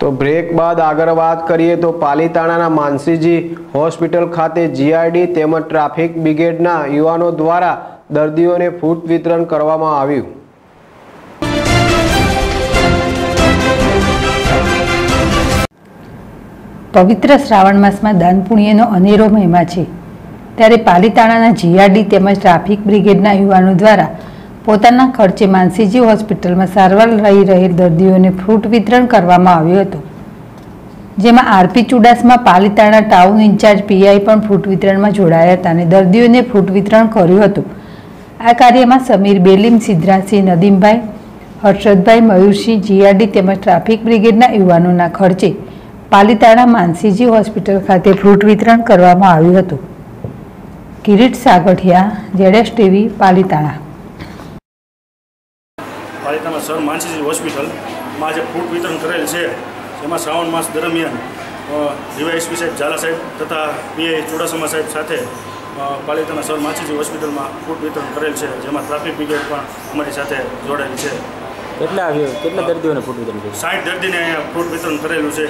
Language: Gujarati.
તો બ્રેક બાદ આગળ વાત કરીએ તો પાલીતાણાના માનસીજી હોસ્પિટલ ખાતે જીઆઈડી તેમજ ટ્રાફિક બ્રિગેડના યુવાનો દ્વારા દર્દીઓને ફૂડ વિતરણ કરવામાં આવ્યું. પવિત્ર શ્રાવણ માસમાં દાન અનેરો મહિમા છે. ત્યારે પાલીતાણાના જીઆરડી તેમજ ટ્રાફિક બ્રિગેડના યુવાનો દ્વારા પોતાના ખર્ચે માનસીજી હોસ્પિટલમાં સારવાર લઈ રહેલ દર્દીઓને ફ્રૂટ વિતરણ કરવામાં આવ્યું હતું. જેમાં R P Chudasama, Palitana town incharge P I પણ ફ્રૂટ વિતરણમાં જોડાયા હતા અને દર્દીઓને ફ્રૂટ વિતરણ કર્યું હતું. આ કાર્યમાં Sameer Belim Siddharasinh Nadeembhai, Harshadbhai Mayursinh, G R D તેમજ ટ્રાફિક બ્રિગેડના યુવાનોના ખર્ચે પાલિતાણા માનસીજી હોસ્પિટલ ખાતે ફ્રૂટ વિતરણ કરવામાં આવ્યું હતું. કિરીટ સાગઠિયા, જેડેશ ટીવી, પાલીતાણા. પાલિતાણા સર માનસીજી હોસ્પિટલમાં જે ફૂડ વિતરણ કરેલ છે. એમાં શ્રાવણ માસ દરમિયાન ડીવાયએસપી સાહેબ ઝાલા સાહેબ તથા પીઆઈ ચુડાસમા સાહેબ સાથે પાલિતાના સર માનસીજી હોસ્પિટલમાં ફૂડ વિતરણ કરેલ છે. જેમાં ટ્રાફિક બ્રિગેડ પણ અમારી સાથે જોડાયેલી છે. કેટલા કેટલા દર્દીઓને ફૂટ વિતરણ કર્યું? સાઠ દર્દીને અહીંયા ફૂડ વિતરણ કરેલું છે.